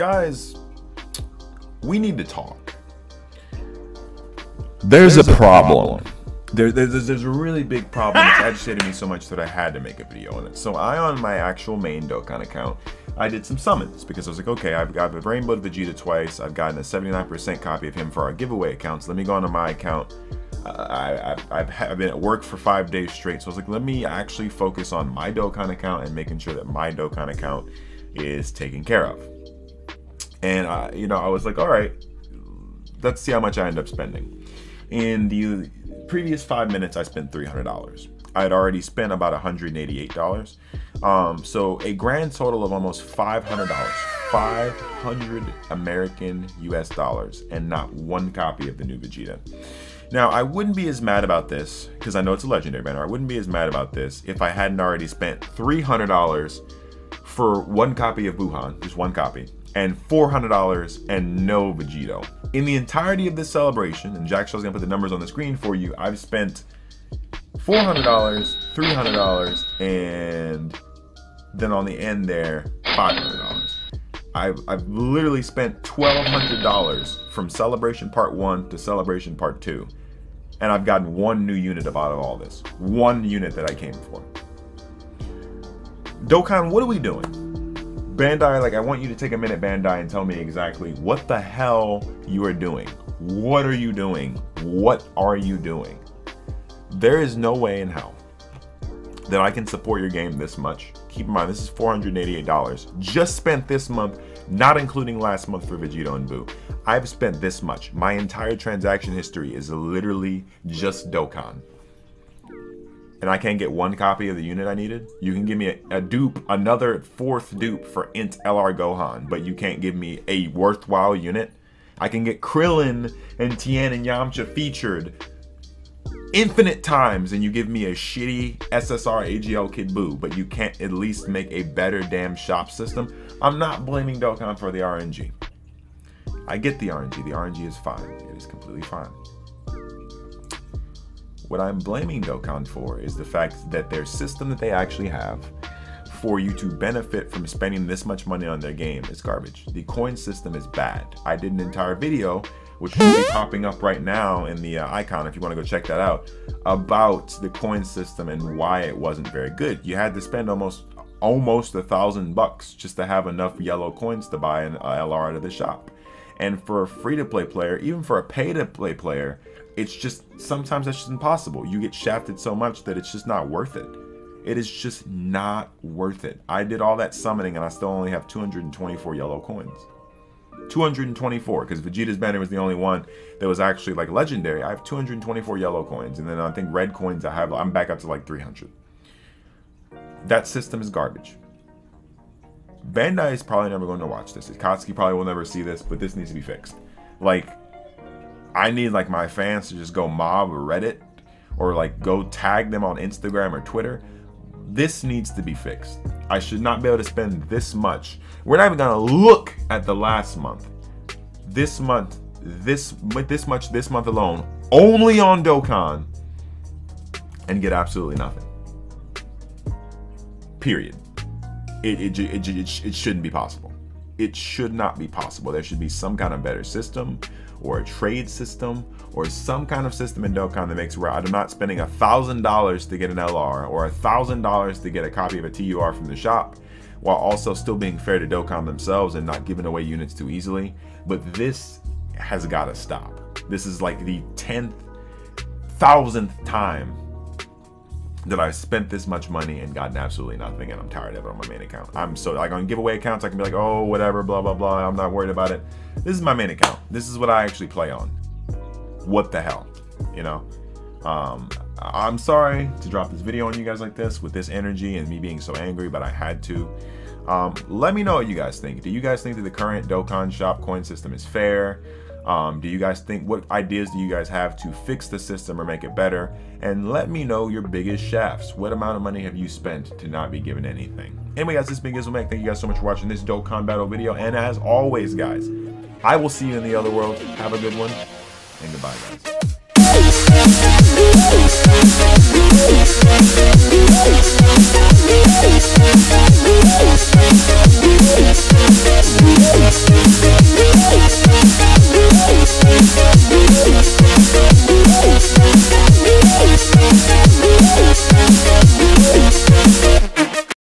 guys, we need to talk. There's, There's a, a, problem. problem. There, there's, there's a really big problem. It's agitated me so much that I had to make a video on it. So I, on my actual main Dokkan account, I did some summons because I was like, okay, I've got a Rainbow Vegeta twice. I've gotten a 79% copy of him for our giveaway accounts. Let me go onto my account. Uh, I, have I've been at work for five days straight. So I was like, let me actually focus on my Dokkan account and making sure that my Dokkan account is taken care of. And, uh, you know, I was like, all right, let's see how much I end up spending. In the previous five minutes, I spent $300. I had already spent about $188. Um, so a grand total of almost $500. 500 American US dollars and not one copy of the new Vegeta. Now, I wouldn't be as mad about this because I know it's a legendary banner. I wouldn't be as mad about this if I hadn't already spent $300 for one copy of Buuhan, just one copy, and $400 and no Vegito. In the entirety of this celebration, and Jack Shaw's gonna put the numbers on the screen for you, I've spent $400, $300, and then on the end there, $500. I've, I've literally spent $1,200 from Celebration Part 1 to Celebration Part 2. And I've gotten one new unit out of all this. One unit that I came for. Dokkan, what are we doing? Bandai, like I want you to take a minute, Bandai, and tell me exactly what the hell you are doing. What are you doing? What are you doing? There is no way in hell that I can support your game this much. Keep in mind, this is $488. Just spent this month, not including last month for Vegito and Buu. I've spent this much. My entire transaction history is literally just Dokkan and I can't get one copy of the unit I needed, you can give me a, a, dupe, another fourth dupe for Int LR Gohan, but you can't give me a worthwhile unit. I can get Krillin and Tien and Yamcha featured infinite times and you give me a shitty SSR AGL Kid Buu, but you can't at least make a better damn shop system. I'm not blaming Dokkan for the RNG. I get the RNG. The RNG is fine. It is completely fine. What I'm blaming Dokkan for is the fact that their system that they actually have for you to benefit from spending this much money on their game is garbage. The coin system is bad. I did an entire video, which should be popping up right now in the uh, icon if you want to go check that out, about the coin system and why it wasn't very good. You had to spend almost almost a thousand bucks just to have enough yellow coins to buy an LR out of the shop. And for a free-to-play player, even for a pay-to-play player, it's just sometimes that's just impossible. You get shafted so much that it's just not worth it. It is just not worth it. I did all that summoning and I still only have 224 yellow coins. 224 because Vegeta's banner was the only one that was actually like legendary. I have 224 yellow coins and then I think red coins I have I'm back up to like 300. That system is garbage. Bandai is probably never going to watch this. Katsuki probably will never see this, but this needs to be fixed. Like I need like my fans to just go mob Reddit or like go tag them on Instagram or Twitter. This needs to be fixed. I should not be able to spend this much. We're not even gonna look at the last month. This month, this this much this month alone, only on Dokkan, and get absolutely nothing. Period. It it, it, it, it shouldn't be possible. It should not be possible. There should be some kind of better system or a trade system or some kind of system in Dokkan that makes where I'm not spending a thousand dollars to get an LR or a thousand dollars to get a copy of a TUR from the shop while also still being fair to Dokkan themselves and not giving away units too easily. But this has got to stop. This is like the 10th, thousandth time that I've spent this much money and gotten absolutely nothing, and I'm tired of it on my main account. I'm so like on giveaway accounts, I can be like, oh, whatever, blah blah blah. I'm not worried about it. This is my main account. This is what I actually play on. What the hell, you know? Um, I'm sorry to drop this video on you guys like this with this energy and me being so angry, but I had to. Um, let me know what you guys think. Do you guys think that the current Dokkan shop coin system is fair? Um, do you guys think, what ideas do you guys have to fix the system or make it better? And let me know your biggest shafts. What amount of money have you spent to not be given anything? Anyway, guys, this has been Gismo Thank you guys so much for watching this Dokkan Battle video. And as always, guys, I will see you in the other world. Have a good one, and goodbye, guys.